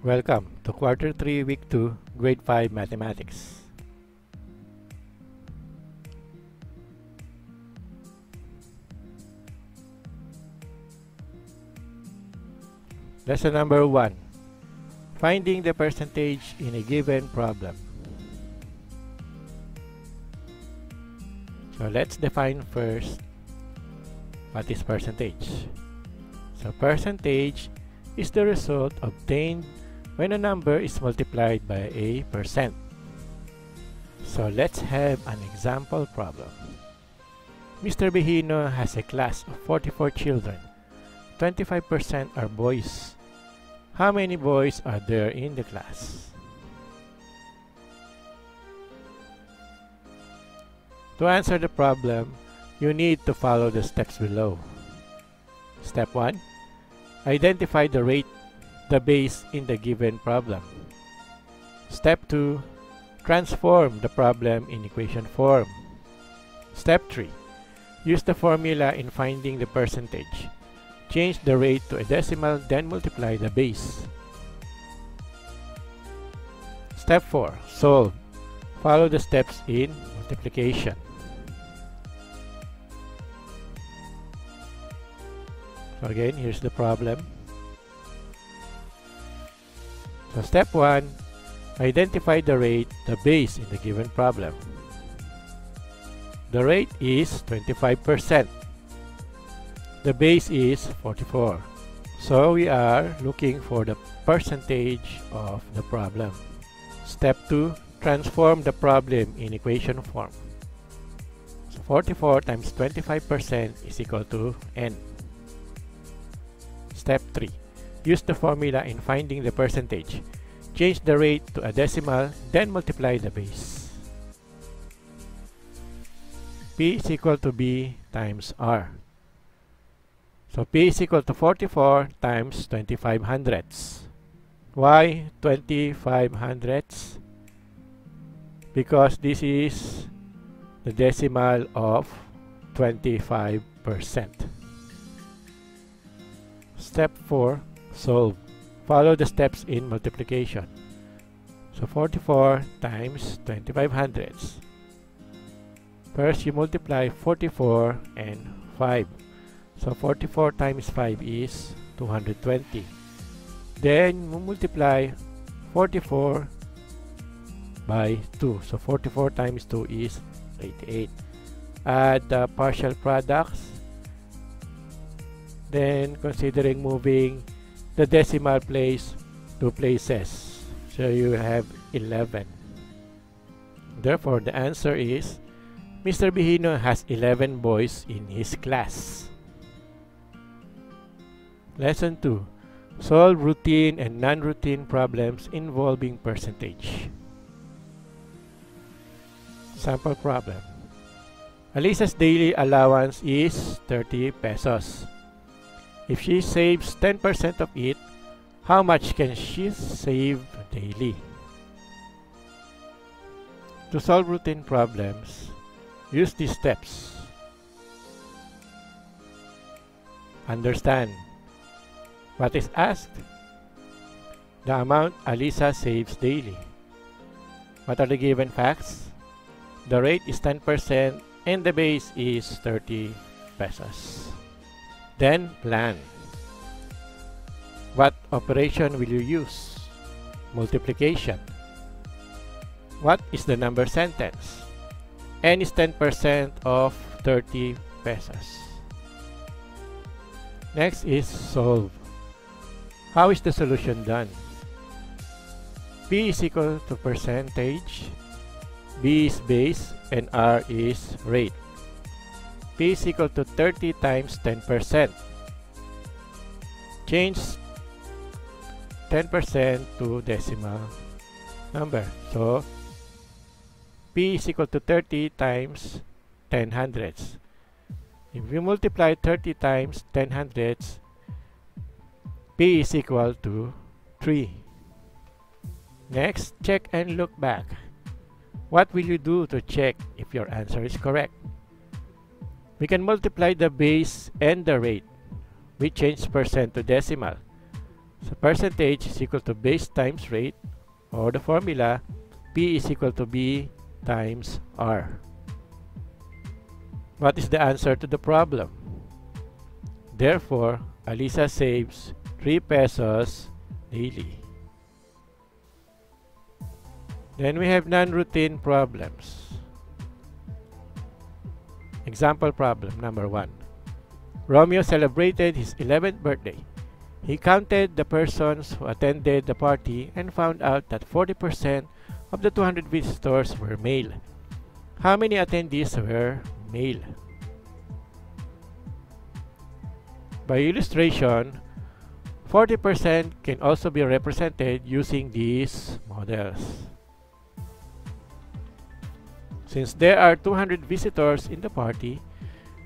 Welcome to Quarter 3, Week 2, Grade 5 Mathematics. Lesson number 1 Finding the percentage in a given problem. So let's define first what is percentage. So percentage is the result obtained when a number is multiplied by a percent. So let's have an example problem. Mr. Behino has a class of 44 children. 25% are boys. How many boys are there in the class? To answer the problem, you need to follow the steps below. Step 1. Identify the rate, the base in the given problem. Step 2. Transform the problem in equation form. Step 3. Use the formula in finding the percentage. Change the rate to a decimal, then multiply the base. Step 4. Solve. Follow the steps in multiplication. So again, here's the problem. So step 1, identify the rate, the base in the given problem. The rate is 25%. The base is 44. So we are looking for the percentage of the problem. Step 2, transform the problem in equation form. So 44 times 25% is equal to n. Step 3. Use the formula in finding the percentage. Change the rate to a decimal, then multiply the base. P is equal to B times R. So P is equal to 44 times 25 hundredths. Why 25 hundredths? Because this is the decimal of 25 percent. Step 4. Solve. Follow the steps in multiplication. So 44 times 25 hundredths. First, you multiply 44 and 5. So 44 times 5 is 220. Then, you multiply 44 by 2. So 44 times 2 is 88. Add the partial products then considering moving the decimal place two places. So you have 11 therefore the answer is Mr. Bihino has 11 boys in his class. Lesson 2 solve routine and non-routine problems involving percentage. Sample problem. Alisa's daily allowance is 30 pesos if she saves 10% of it, how much can she save daily? To solve routine problems, use these steps. Understand what is asked. The amount Alisa saves daily. What are the given facts? The rate is 10% and the base is 30 pesos. Then plan. What operation will you use? Multiplication. What is the number sentence? N is 10% of 30 pesos. Next is solve. How is the solution done? P is equal to percentage, B is base, and R is rate. P is equal to 30 times 10%. Change 10% to decimal number. So, P is equal to 30 times 10 hundredths. If we multiply 30 times 10 hundredths, P is equal to 3. Next, check and look back. What will you do to check if your answer is correct? We can multiply the base and the rate. We change percent to decimal. So percentage is equal to base times rate or the formula P is equal to B times R. What is the answer to the problem? Therefore, Alisa saves 3 pesos daily. Then we have non-routine problems. Example problem number 1. Romeo celebrated his 11th birthday. He counted the persons who attended the party and found out that 40% of the 200 visitors were male. How many attendees were male? By illustration, 40% can also be represented using these models. Since there are 200 visitors in the party,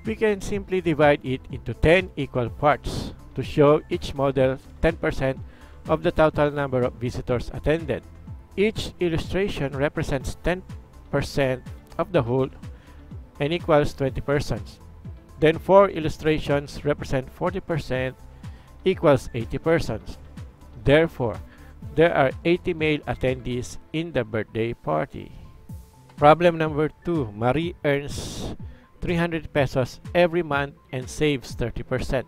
we can simply divide it into 10 equal parts to show each model 10% of the total number of visitors attended. Each illustration represents 10% of the whole and equals 20 persons. Then 4 illustrations represent 40% equals 80 persons. Therefore, there are 80 male attendees in the birthday party. Problem number 2. Marie earns 300 pesos every month and saves 30%.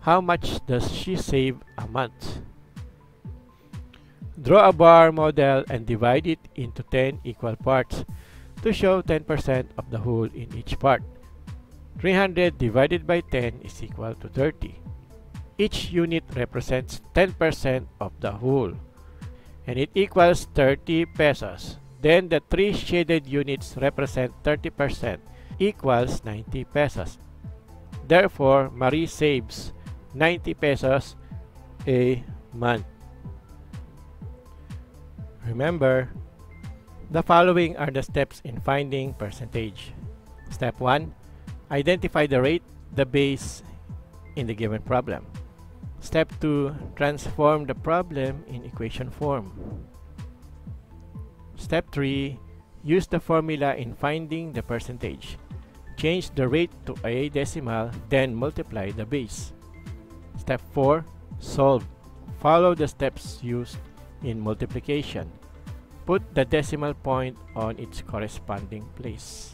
How much does she save a month? Draw a bar model and divide it into 10 equal parts to show 10% of the whole in each part. 300 divided by 10 is equal to 30. Each unit represents 10% of the whole and it equals 30 pesos. Then the three shaded units represent 30% equals 90 pesos. Therefore, Marie saves 90 pesos a month. Remember, the following are the steps in finding percentage. Step 1. Identify the rate, the base in the given problem. Step 2. Transform the problem in equation form. Step 3. Use the formula in finding the percentage. Change the rate to a decimal, then multiply the base. Step 4. Solve. Follow the steps used in multiplication. Put the decimal point on its corresponding place.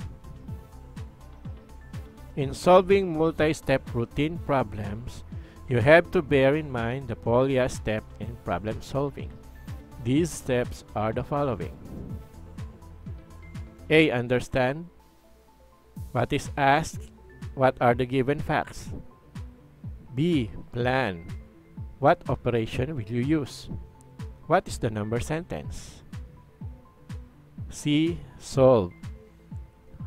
In solving multi-step routine problems, you have to bear in mind the polya step in problem solving. These steps are the following. A. Understand what is asked, what are the given facts. B. Plan. What operation will you use? What is the number sentence? C. Solve.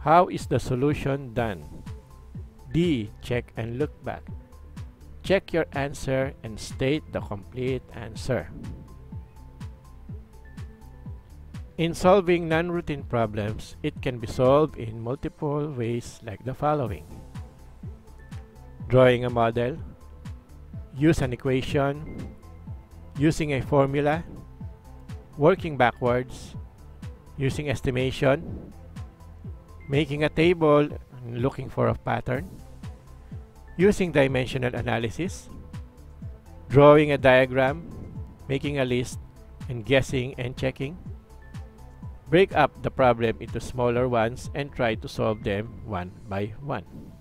How is the solution done? D. Check and look back. Check your answer and state the complete answer. In solving non-routine problems, it can be solved in multiple ways like the following. Drawing a model, use an equation, using a formula, working backwards, using estimation, making a table and looking for a pattern, using dimensional analysis, drawing a diagram, making a list, and guessing and checking, Break up the problem into smaller ones and try to solve them one by one.